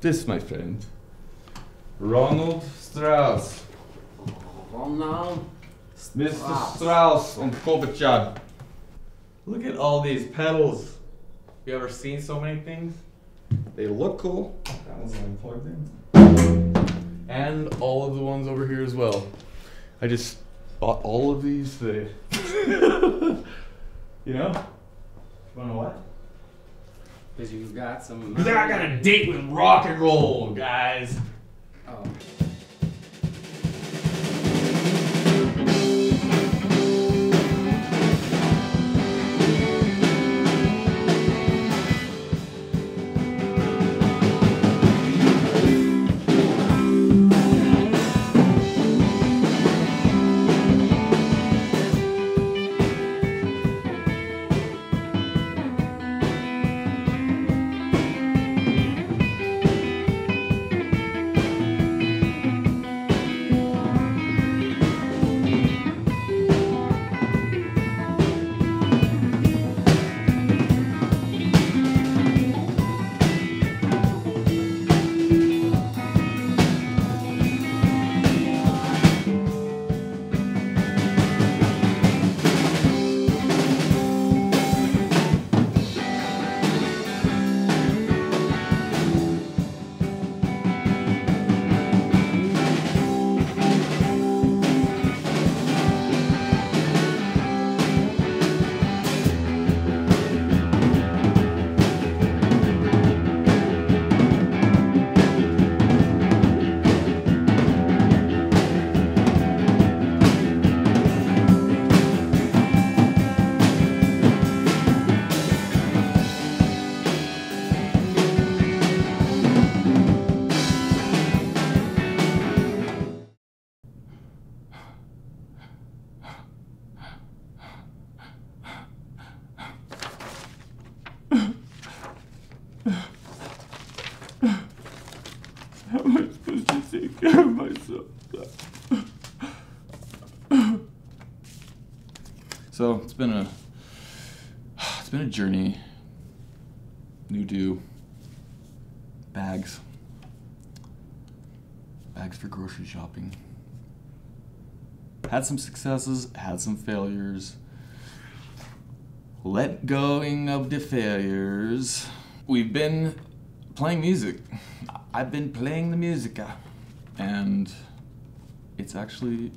This, my friend, Ronald Strauss. Ronald. Mr. Strauss. Strauss on COVID Chad. Look at all these pedals. You ever seen so many things? They look cool. That one's not plugged in. And all of the ones over here as well. I just bought all of these today. you know? You Wanna know what? Because you got some. Because I got a date with rock and roll, guys. Oh. So it's been a it's been a journey. New do. Bags. Bags for grocery shopping. Had some successes, had some failures. Let going of the failures. We've been playing music. I've been playing the musica, uh, and it's actually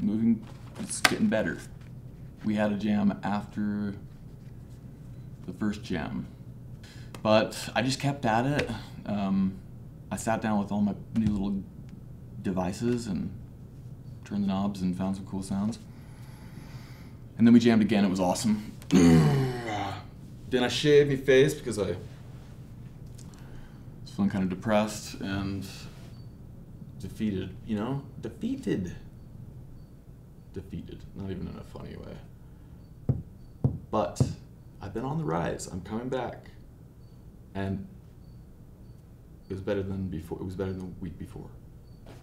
moving. It's getting better. We had a jam after the first jam, but I just kept at it. Um, I sat down with all my new little devices and turned the knobs and found some cool sounds. And then we jammed again. It was awesome. then I shaved my face because I was feeling kind of depressed and defeated. You know, defeated. Defeated. Not even in a funny way. But I've been on the rise. I'm coming back, and it was better than before. It was better than the week before.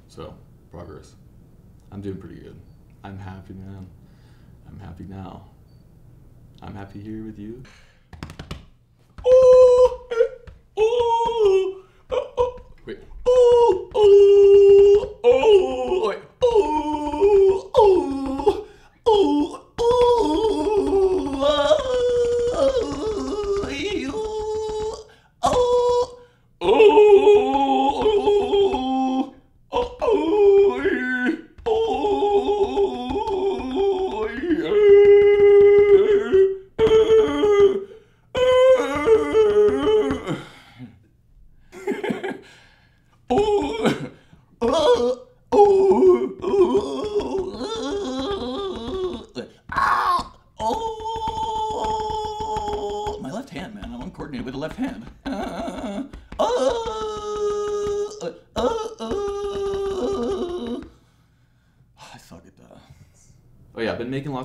So progress. I'm doing pretty good. I'm happy, man. I'm happy now. I'm happy here with you.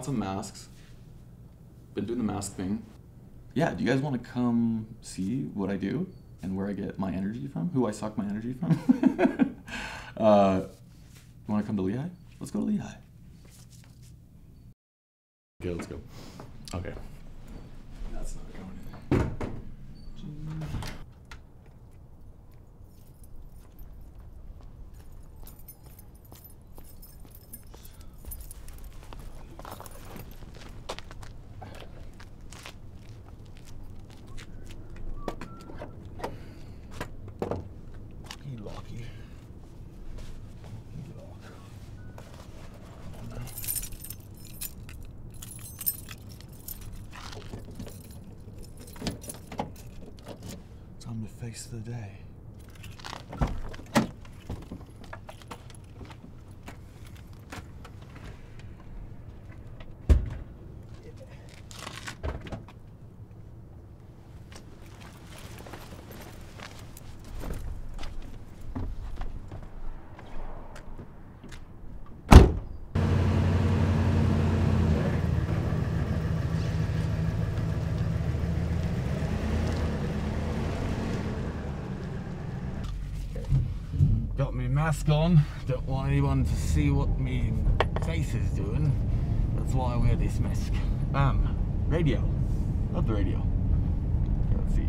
Lots of masks. Been doing the mask thing. Yeah, do you guys want to come see what I do and where I get my energy from? Who I suck my energy from? uh, you want to come to Lehigh? Let's go to Lehigh. Okay, let's go. Okay. That's not going in. Face the day. Got my mask on. Don't want anyone to see what me face is doing. That's why I wear this mask. Um, radio. Love the radio. Let's see.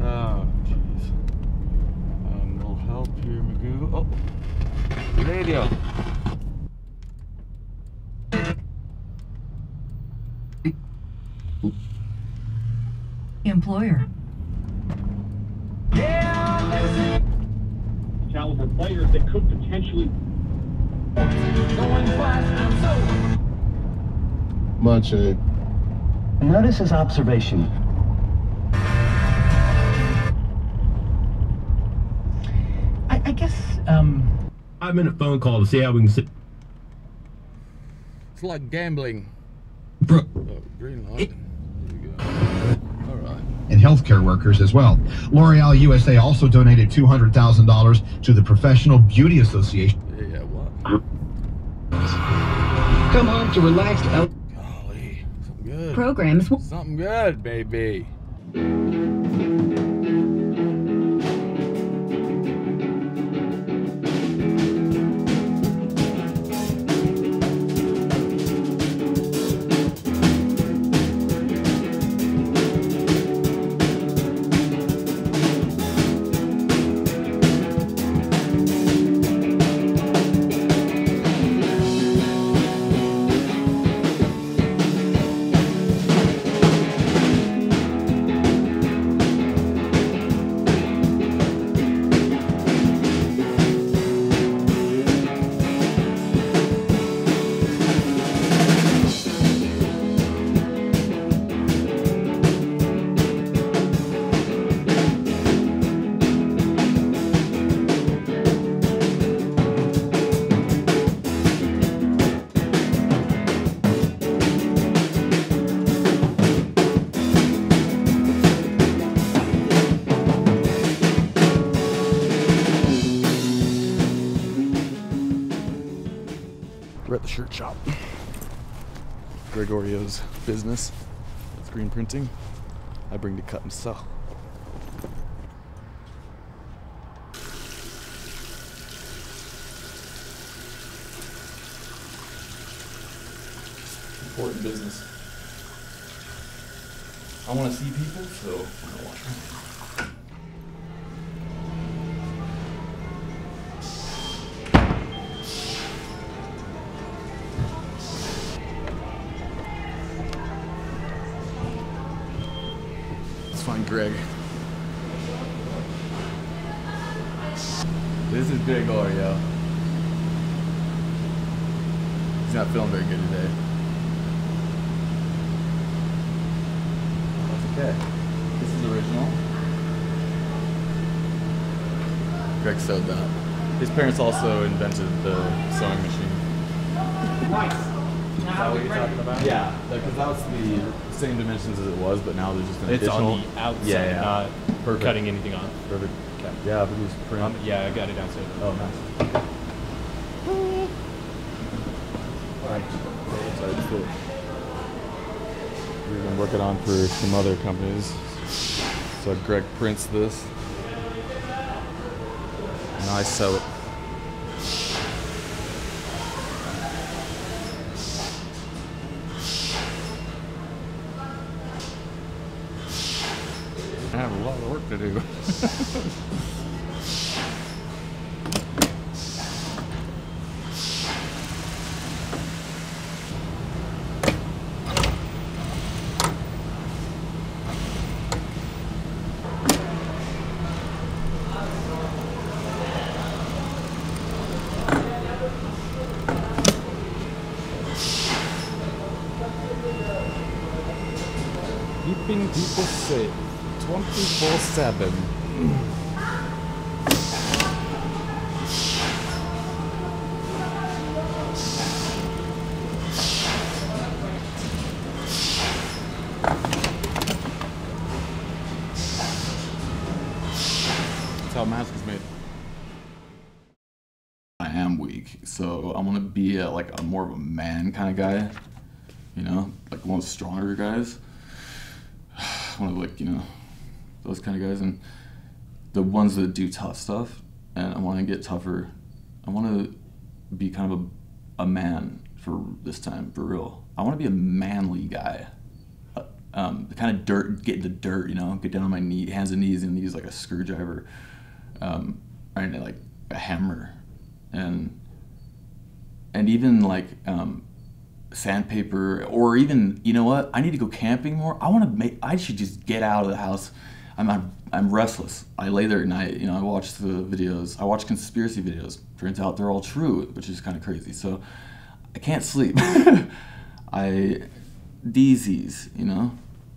Uh, oh, jeez. Um, little help here, Magoo. Oh, radio. Employer. Caliber players that could potentially Munching. Notice his observation. I, I guess, um, five minute phone call to see how we can sit. It's like gambling. Bro, Oh, green light. There you go. All right. And healthcare workers as well. L'Oreal USA also donated $200,000 to the Professional Beauty Association. Yeah, yeah, what? come home to relaxed El- Golly, something good. Programs. Something good, baby. Shirt shop. Gregorio's business. Screen printing. I bring to cut and sew. Important business. I want to see people, so i'm don't want Let's find Greg. This is Big Oreo. He's not feeling very good today. That's okay. This is original. Greg sewed that. His parents also invented the sewing machine. Nice. Now how we ready? Yeah, because that was the same dimensions as it was, but now there's just an It's additional. on the outside, Yeah, yeah. not Perfect. cutting anything off. Perfect. Yeah, but it print. Um, yeah, I got it outside. Oh, nice. Alright. Sorry, just a- We've been working on for some other companies. So Greg prints this. And I sew it. I have a lot of work to do. Keeping people safe. 24 7. That's how a mask is made. I am weak, so I'm gonna be a, like a more of a man kind of guy. You know, like one of the stronger guys. One of like you know, those kind of guys, and the ones that do tough stuff. And I want to get tougher. I want to be kind of a, a man for this time, for real. I want to be a manly guy. Uh, Um, the kind of dirt, get in the dirt, you know, get down on my knee, hands and knees, and use like a screwdriver, um, and like a hammer, and and even like um, sandpaper, or even you know what? I need to go camping more. I want to make. I should just get out of the house. I'm I'm, I'm restless. I lay there at night. You know, I watch the videos. I watch conspiracy videos. Turns out they're all true, which is kind of crazy. So I can't sleep. I Deezies, you know,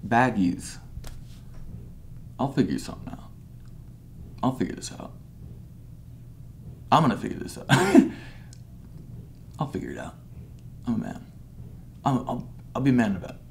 baggies. I'll figure something out. I'll figure this out. I'm gonna figure this out. I'll figure it out. I'm a man. I'm, I'll, I'll be a man about it.